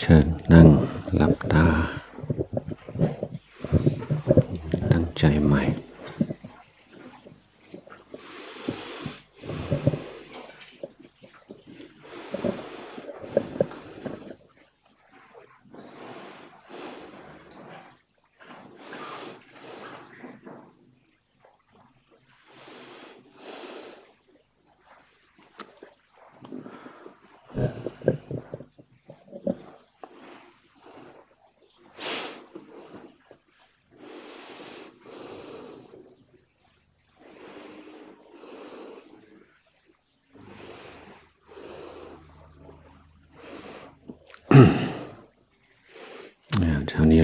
เชิญนั่งหลับตา ตั้งใจใหม่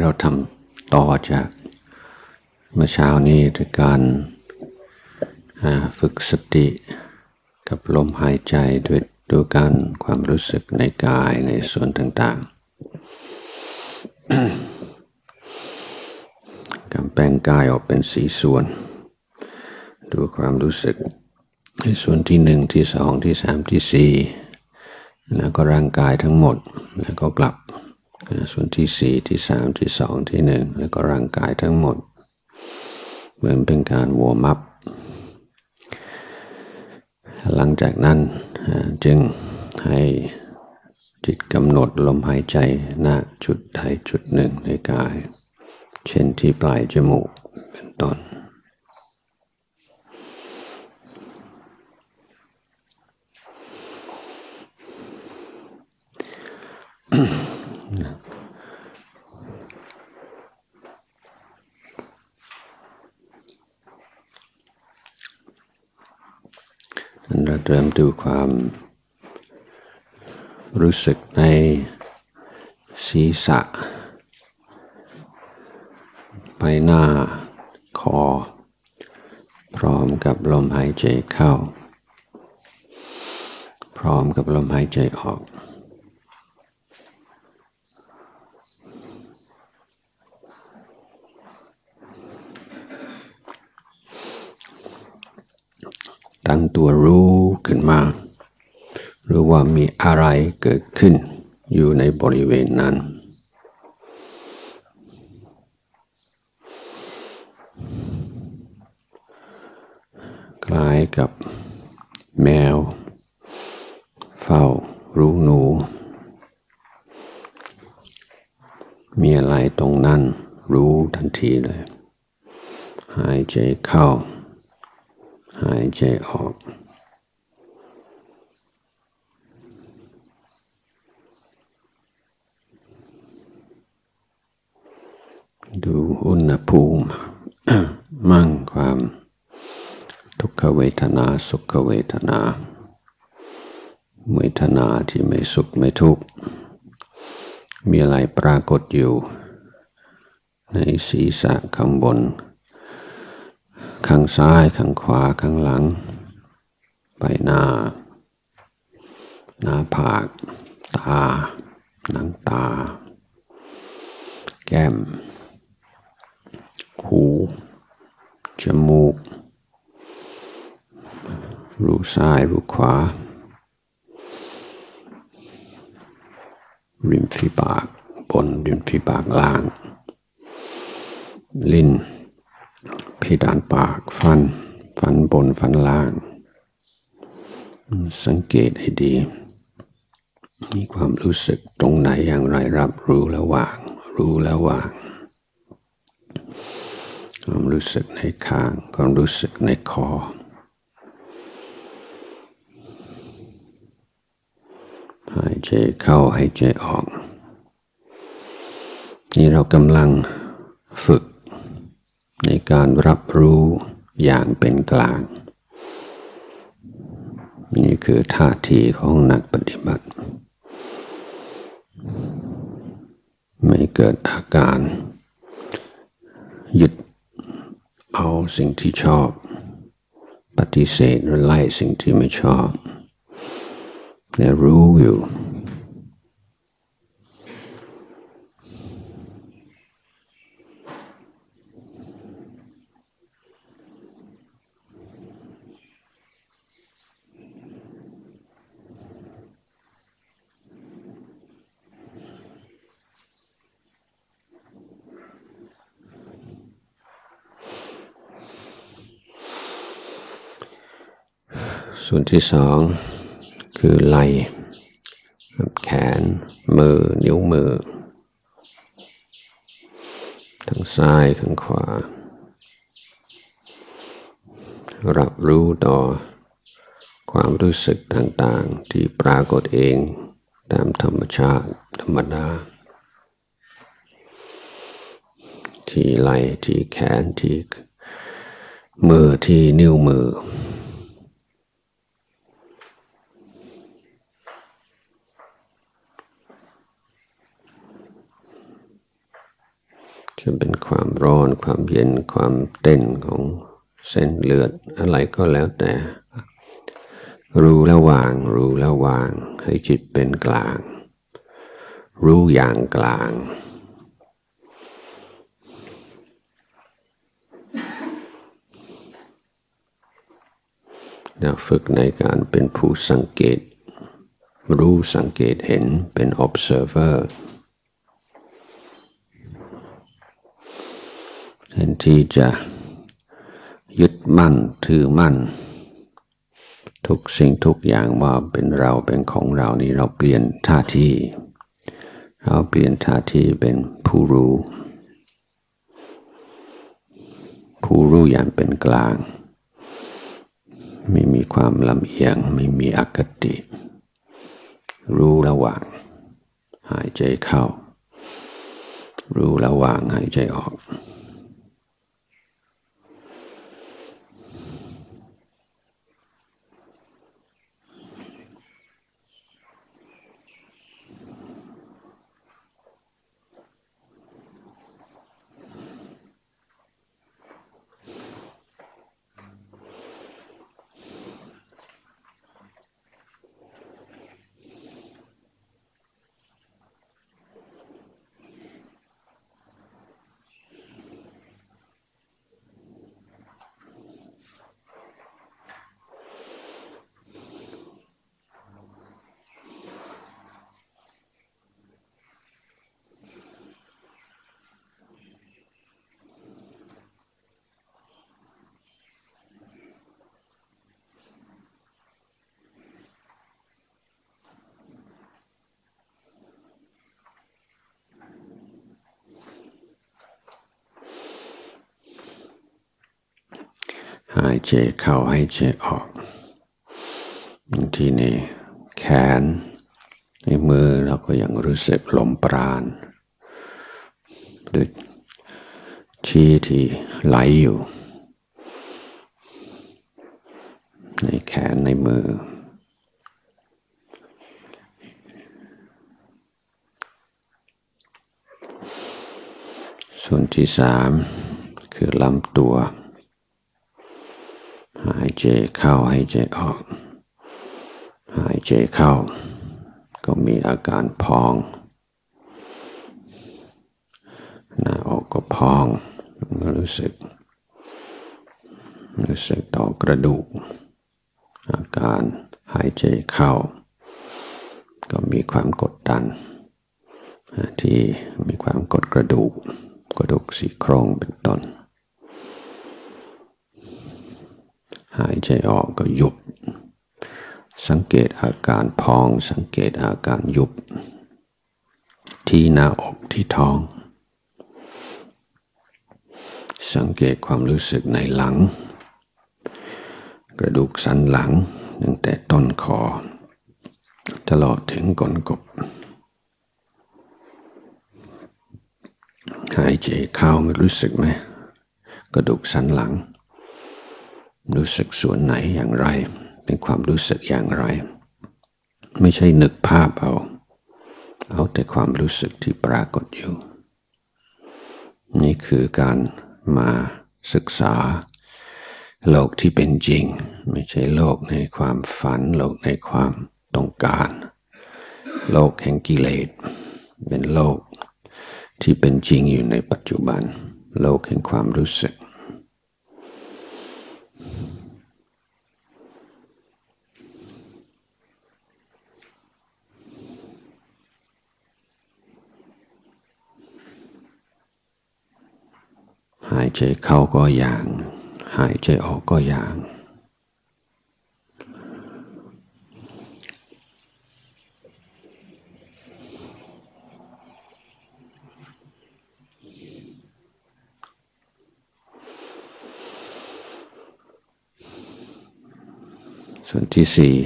เราทำต่อจากเมื่อเช้านี้ด้วยการฝึกสติกับลมหายใจด้วยดูการความรู้สึกในกายในส่วนต่างๆ การแปลงกายออกเป็นสีส่วน ดูความรู้สึกในส่วนที่หนึ่งที่สองที่สามที่สี่แล้วก็ร่างกายทั้งหมดแล้วก็กลับ ส่วนที่สี่ที่สามที่สองที่หนึ่งแล้วก็ร่างกายทั้งหมด เหมือนเป็นการวอร์มัพหลังจากนั้นจึงให้จิตกำหนดลมหายใจณจุดใดจุดหนึ่งในกาย เช่นที่ปลายจมูกเป็นต้น เราเริ่มดูความรู้สึกในศีรษะใบหน้าคอ พร้อมกับลมหายใจเข้า พร้อมกับลมหายใจออก ตั้งตัวรู้ขึ้นมาหรือว่ามีอะไรเกิดขึ้นอยู่ในบริเวณนั้น คล้ายกับแมว เฝ้ารู้หนู มีอะไรตรงนั้นรู้ทันทีเลย หายใจเข้า หายใจออก ดูอุณหภูมิ มั่งความทุกขเวทนาสุขเวทนาเวทนาที่ไม่สุขไม่ทุกข์ มีอะไรปรากฏอยู่ ในศีรษะข้างบน ข้างซ้ายข้างขวาข้างหลัง ใบหน้า หน้าผาก ตา หนังตา แก้ม หู จมูก รูซ้ายรูขวา ริมฝีปากบนริมฝีปากล่าง ลิ้น เพดานปากฟัน ฟันบนฟันล่าง สังเกตให้ดี มีความรู้สึกตรงไหนอย่างไรรับรู้แล้ววาง รู้แล้ววางความรู้สึกในคางความรู้สึกในคอ หายใจเข้าหายใจออก นี่เรากำลังฝึก ในการรับรู้อย่างเป็นกลาง นี่คือท่าทีของนักปฏิบัติ ไม่เกิดอาการยึดเอาสิ่งที่ชอบ ปฏิเสธหรือไล่สิ่งที่ไม่ชอบแต่รู้อยู่ ส่วนที่สองคือไหล่แขน มือ นิ้วมือ ทั้งซ้ายทั้งขวา รับรู้ต่อความรู้สึกต่างๆที่ปรากฏเองตามธรรมชาติธรรมดา ที่ไหล่ที่แขนที่มือที่นิ้วมือ จะเป็นความร้อน ความเย็น ความเต้นของเส้นเลือดอะไรก็แล้วแต่ รู้แล้ววาง รู้แล้ววาง ให้จิตเป็นกลาง รู้อย่างกลางเราฝึกในการเป็นผู้สังเกต รู้สังเกตเห็นเป็น observer แทนที่จะยึดมั่นถือมั่น ทุกสิ่งทุกอย่างว่าเป็นเราเป็นของเรานี่เราเปลี่ยนท่าทีเราเปลี่ยนท่าทีเป็นผู้รู้ ผู้รู้อย่างเป็นกลาง ไม่มีความลำเอียงไม่มีอคติ รู้ระหว่าง หายใจเข้า รู้ระหว่างหายใจออก หายใจเข้าหายใจออกทีนี้แขนในมือเราก็ยังรู้สึกลมปราณหรือชี้ที่ไหลอยู่ ในแขนในมือ ส่วนที่สามคือลำตัว ใจเข้าหายใจออก หายใจเข้า ก็มีอาการพอง หน้าอกก็พอง รู้สึก รู้สึกต่อกระดูก อาการหายใจเข้า ก็มีความกดดัน ที่มีความกดกระดูก กระดูกสีโครงเป็นต้น หายใจออกก็ยุบ สังเกตอาการพอง สังเกตอาการยุบ ที่หน้าอกที่ท้อง สังเกตความรู้สึกในหลัง กระดูกสันหลังตั้งแต่ต้นคอ ตลอดถึงก้นกบ หายใจเข้าไม่รู้สึกไหมกระดูกสันหลัง รู้สึกส่วนไหนอย่างไร เป็นความรู้สึกอย่างไร ไม่ใช่นึกภาพเอา เอาแต่ความรู้สึกที่ปรากฏอยู่ นี่คือการมาศึกษา โลกที่เป็นจริง ไม่ใช่โลกในความฝัน โลกในความต้องการ โลกแห่งกิเลส เป็นโลกที่เป็นจริงอยู่ในปัจจุบัน โลกแห่งความรู้สึก หายใจเข้าก็อย่าง หายใจออกก็อย่าง ส่วนที่สี่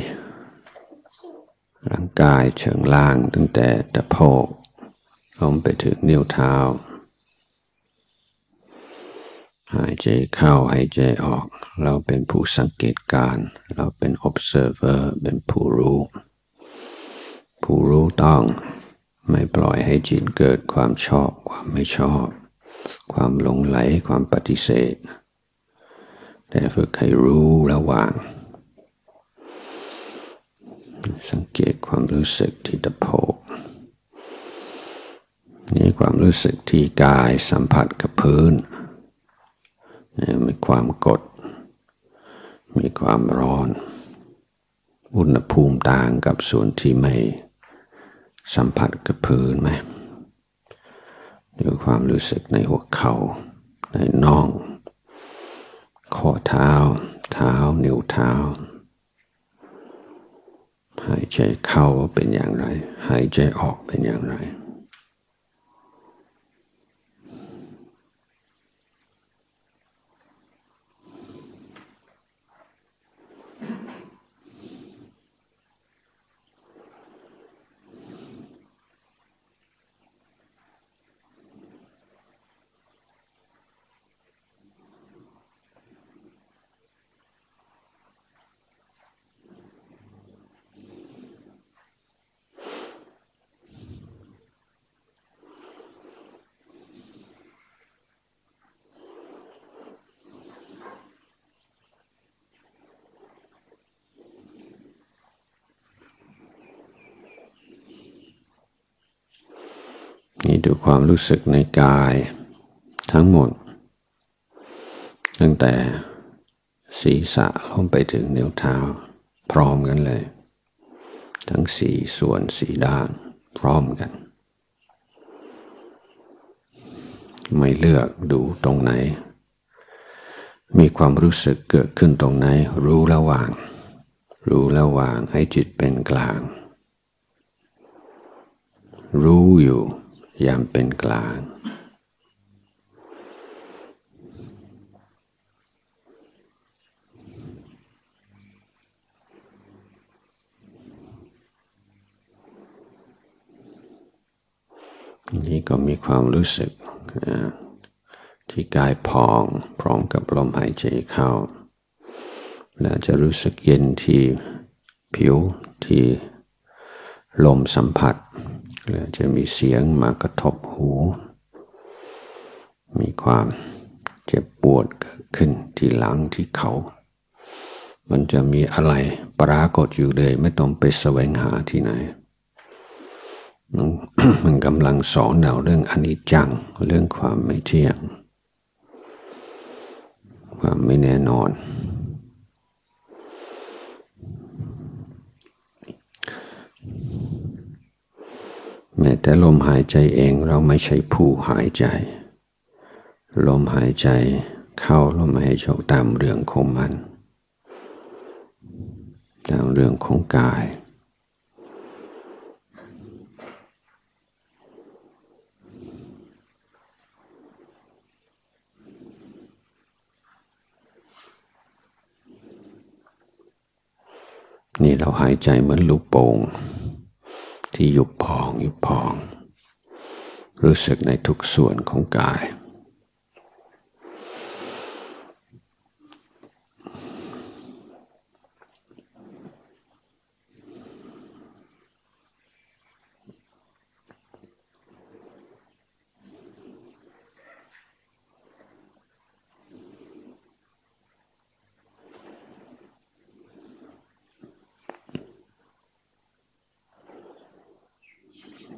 ร่างกายเชิงล่างตั้งแต่ตะโพกลงไปถึงนิ้วเท้า ใจเข้าหายใจออก เราเป็นผู้สังเกตการ เราเป็น observer เป็นผู้รู้ ผู้รู้ต้องไม่ปล่อยให้จิตเกิดความชอบความไม่ชอบ ความหลงไหลความปฏิเสธ แต่ฝึกให้รู้ระหว่าง สังเกตความรู้สึกที่ตะโพกนี่ความรู้สึกที่กายสัมผัสกับพื้น มีความกด มีความร้อน อุณหภูมิต่างกับส่วนที่ไม่สัมผัสกับพื้นไหมดูความรู้สึกในหัวเขา่าในน่อง ข้อเท้า เท้า นิ้วเท้า หายใจเข้าเป็นอย่างไร หายใจออกเป็นอย่างไรนี่ ดูความรู้สึกในกายทั้งหมด ตั้งแต่ศีรษะลงไปถึงนิ้วเท้า พร้อมกันเลย ทั้งสี่ส่วนสี่ด้านพร้อมกัน ไม่เลือกดูตรงไหน มีความรู้สึกเกิดขึ้นตรงไหน รู้ระหว่าง รู้ระหว่างให้จิตเป็นกลาง รู้อยู่ ยามเป็นกลาง นี่ก็มีความรู้สึกที่กายพองพร้อมกับลมหายใจเข้า แล้วจะรู้สึกเย็นที่ผิวที่ลมสัมผัส แล้วจะมีเสียงมากระทบหู มีความเจ็บปวดเกิดขึ้นที่หลังที่เขา มันจะมีอะไรปรากฏอยู่เลยไม่ต้องไปแสวงหาที่ไหน มันกำลังสอนเราเรื่องอนิจจังเรื่องความไม่เที่ยง ความไม่แน่นอน แม้แต่ลมหายใจเองเราไม่ใช่ผู้หายใจ ลมหายใจเข้าลมหายใจตามเรื่องของมัน ตามเรื่องของกาย นี่เราหายใจเหมือนลูกโป่ง ที่ยุบพองยุบพอง รู้สึกในทุกส่วนของกาย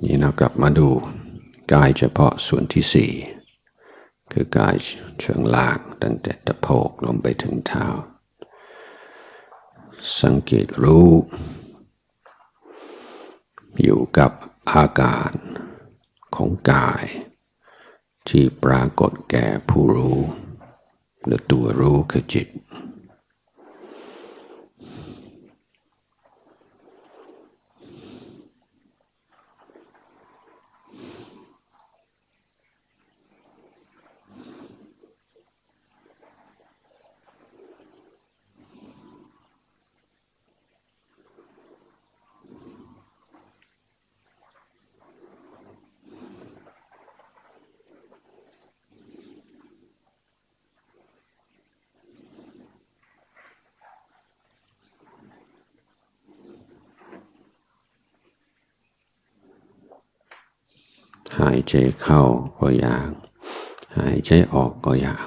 นี่เรากลับมาดูกายเฉพาะส่วนที่สี่คือกายเชิงล่างตั้งแต่ตะโพกลงไปถึงเท้า สังเกตรู้ อยู่กับอาการของกาย ที่ปรากฏแก่ผู้รู้หรือตัวรู้คือจิตายใจเข้าก็อยาก หายใจออกก็อยาก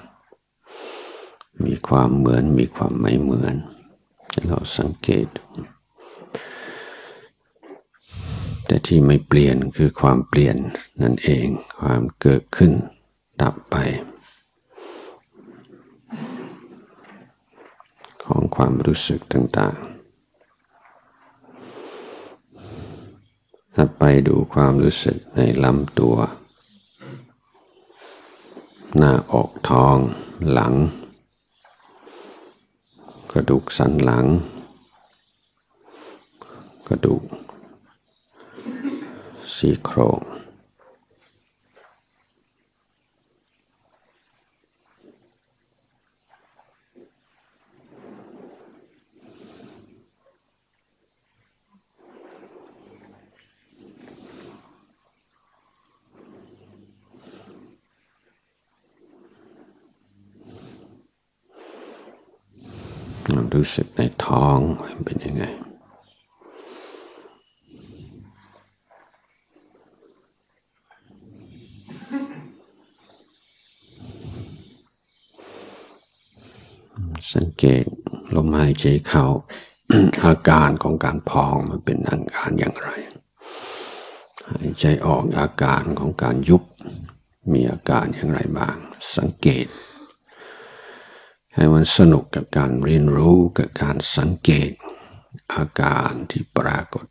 มีความเหมือนมีความไม่เหมือน เราสังเกต แต่ที่ไม่เปลี่ยนคือความเปลี่ยนนั่นเอง ความเกิดขึ้นดับไป ของความรู้สึกต่างๆถ้า ไปดูความรู้สึกในลำตัว หน้าอกท้อง หลัง กระดูกสันหลัง กระดูก ซี่โครงรู้สึกใน ท้องเป็นยังไง สังเกตลมหายใจเข้าอาการของการพองมันเป็นอาการอย่างไร หายใจออกอาการของการยุบมีอาการอย่างไรบ้าง สังเกต ให้มันสนุกกับการเรียนรู้กับการสังเกต อาการที่ปรากฏ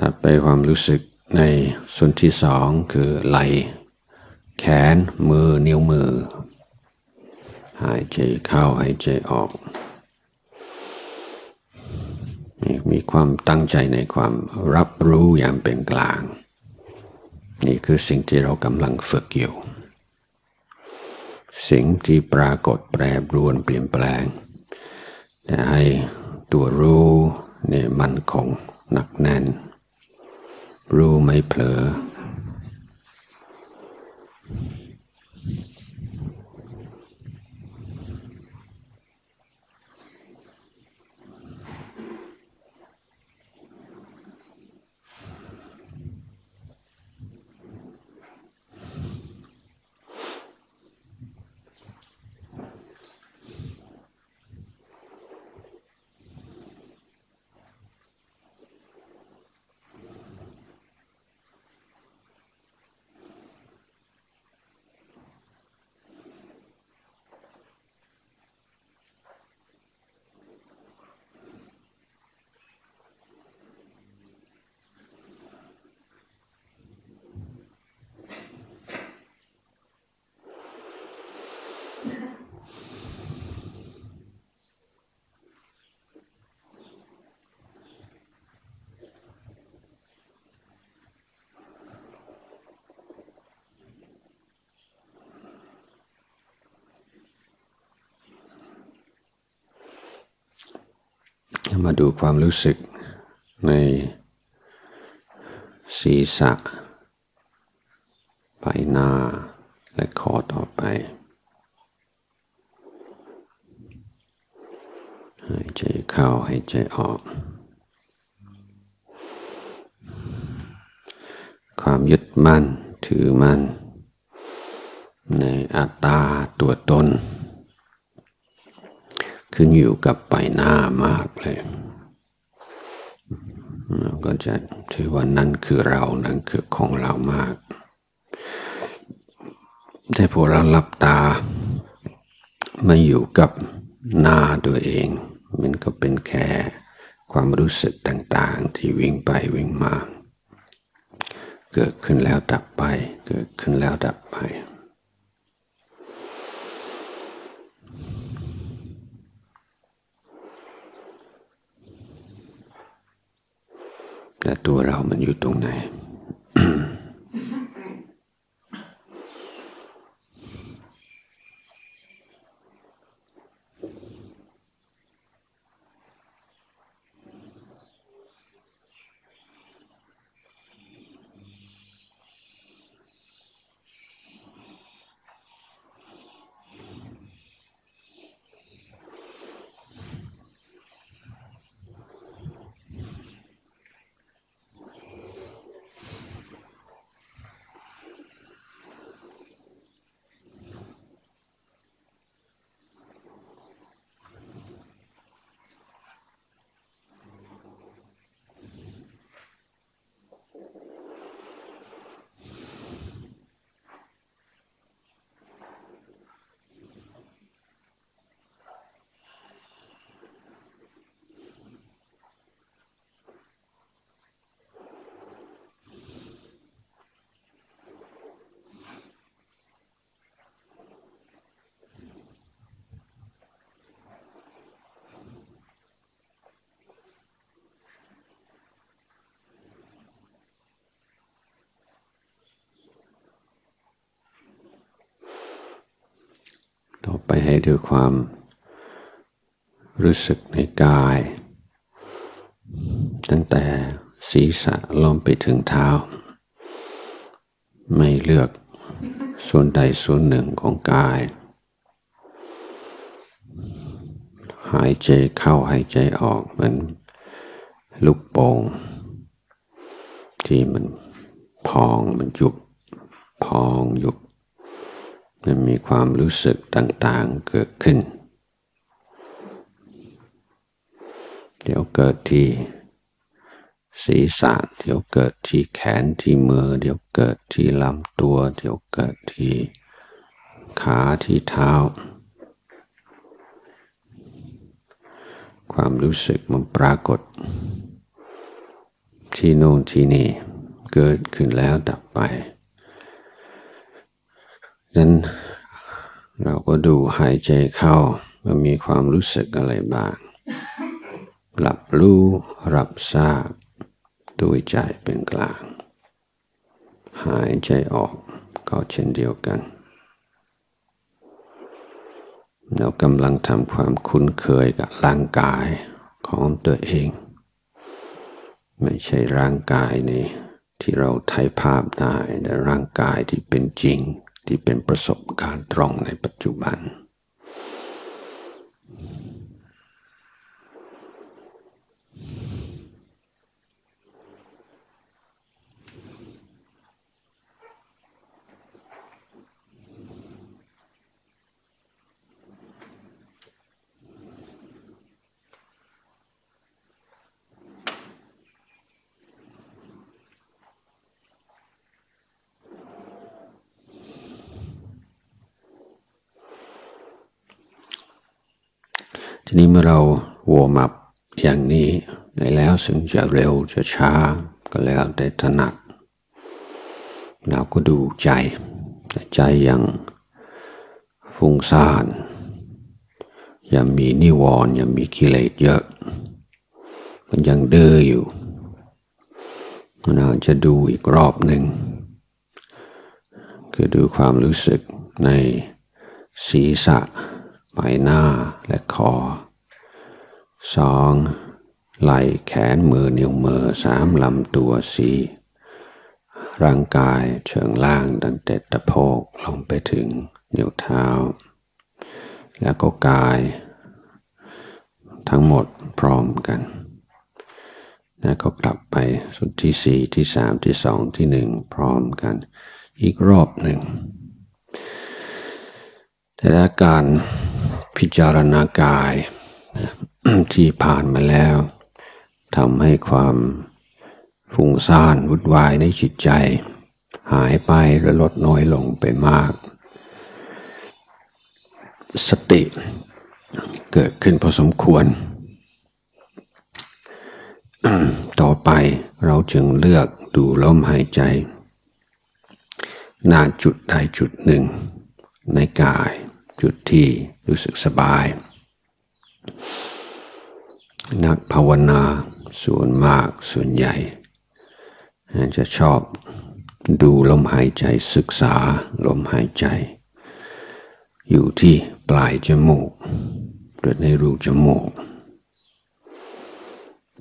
ถัดไปความรู้สึกในส่วนที่สองคือไหล แขนมือนิ้วมือ หายใจเข้าหายใจออก มีความตั้งใจในความรับรู้อย่างเป็นกลาง นี่คือสิ่งที่เรากำลังฝึกอยู่ สิ่งที่ปรากฏแปรปรวนเปลี่ยนแปลง แต่ให้ตัวรู้เนี่ยมันคงหนักแน่น รู้ไม่เผลอ มาดูความรู้สึกในศีรษะใบหน้าและคอต่อไป หายใจเข้าหายใจออก ความยึดมั่นถือมั่นในอัตตาตัวตน ขึ้นอยู่กับใบหน้ามากเลยก็จะถือว่านั่นคือเรานั่นคือของเรามาก แต่พอเราหลับตามาอยู่กับหน้าตัวเอง มันก็เป็นแค่ความรู้สึกต่างๆ ที่วิ่งไปวิ่งมา เกิดขึ้นแล้วดับไป เกิดขึ้นแล้วดับไป แต่ตัวเรามันอยู่ตรงไหน ให้ด้วยความรู้สึกในกาย ตั้งแต่ศีรษะลงไปถึงเท้า ไม่เลือกส่วนใดส่วนหนึ่งของกาย หายใจเข้าหายใจออกเหมือนลูกโป่งที่มันพองมันยุบพองยุบ มันมีความรู้สึกต่างๆเกิดขึ้น เดี๋ยวเกิดที่ศีรษะ เดี๋ยวเกิดที่แขนที่มือ เดี๋ยวเกิดที่ลำตัว เดี๋ยวเกิดที่ขาที่เท้า ความรู้สึกมันปรากฏ ที่โน่นที่นี่เกิดขึ้นแล้วดับไป นั้นเราก็ดูหายใจเข้ามันมีความรู้สึกอะไรบ้างหลับรู้รับทราบโดยใจเป็นกลาง หายใจออกก็เช่นเดียวกัน เรากำลังทำความคุ้นเคยกับร่างกายของตัวเอง ไม่ใช่ร่างกายนี้ที่เราถ่ายภาพได้แต่ร่างกายที่เป็นจริง ที่เป็นประสบการณ์ตรงในปัจจุบันที นี้เมื่อเราวอร์มับอย่างนี้ได้แล้วซึ่งจะเร็วจะช้าก็แล้วแต่ถนัด เราก็ดูใจใจยังฟุ้งซ่านยังมีนิวรณ์ยังมีกิเลสเยอะ มันยังเดืออยู่เราจะดูอีกรอบหนึ่ง คือดูความรู้สึกในศีรษะใบหน้าและคอ สองไหล่แขนมือนิ้วมือสามลำตัวสี่ร่างกายเชิงล่างตั้งแต่ตะโพกลงไปถึงนิ้วเท้า แล้วก็กาย ทั้งหมดพร้อมกัน แล้วก็กลับไปสุดที่สี่ที่สามที่สองที่หนึ่งพร้อมกัน อีกรอบหนึ่ง แต่ละการพิจารณากาย ที่ผ่านมาแล้วทำให้ความฟุ้งซ่านวุ่นวายในจิตใจ หายไปและลดน้อยลงไปมาก สติเกิดขึ้นพอสมควร ต่อไปเราจึงเลือกดูลมหายใจนาจุดใดจุดหนึ่ง ในกายจุดที่รู้สึกสบาย นักภาวนาส่วนมากส่วนใหญ่ จะชอบดูลมหายใจศึกษาลมหายใจ อยู่ที่ปลายจมูกหรือในรูจมูก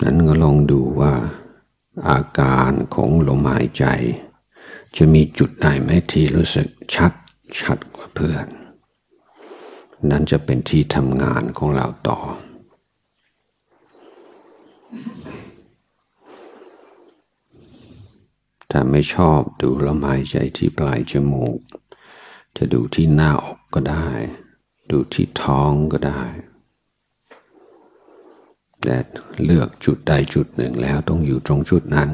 นั้นก็ลองดูว่าอาการของลมหายใจ จะมีจุดไหนไหมที่รู้สึกชัดชัดกว่าเพื่อน นั้นจะเป็นที่ทำงานของเราต่อ ถ้าไม่ชอบดูลมหายใจที่ปลายจมูก จะดูที่หน้าอกก็ได้ ดูที่ท้องก็ได้ แต่เลือกจุดใดจุดหนึ่งแล้วต้องอยู่ตรงจุดนั้น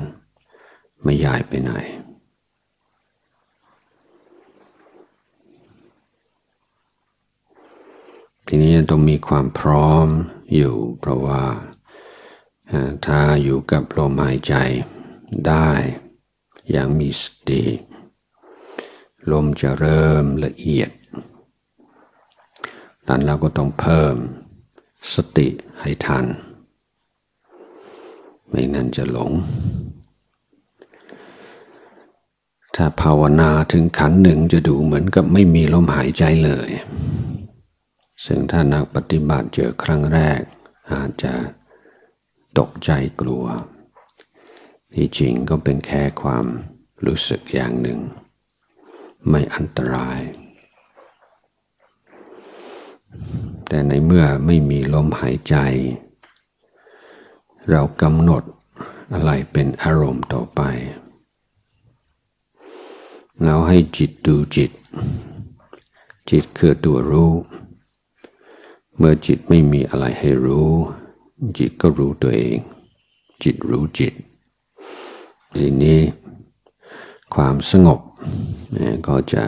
ไม่ย้ายไปไหนทีนี้ต้องมีความพร้อมอยู่ เพราะว่าถ้าอยู่กับลมหายใจได้ อย่างมีสติลมจะเริ่มละเอียด นั้นเราก็ต้องเพิ่มสติให้ทัน ไม่นั้นจะหลง ถ้าภาวนาถึงขันหนึ่งจะดูเหมือนกับไม่มีลมหายใจเลย ซึ่งถ้านักปฏิบัติเจอครั้งแรกอาจจะตกใจกลัว ที่จริงก็เป็นแค่ความรู้สึกอย่างหนึ่ง ไม่อันตราย แต่ในเมื่อไม่มีลมหายใจ เรากำหนดอะไรเป็นอารมณ์ต่อไป เราให้จิตดูจิต จิตคือตัวรู้ เมื่อจิตไม่มีอะไรให้รู้ จิตก็รู้ตัวเอง จิตรู้จิต ทีนี้ความสงบก็จะ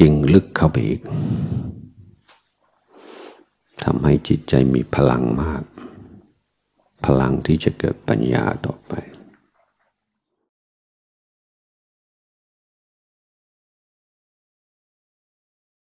ยิ่งลึกเข้าไปอีกทำให้จิตใจมีพลังมาก พลังที่จะเกิดปัญญาต่อไป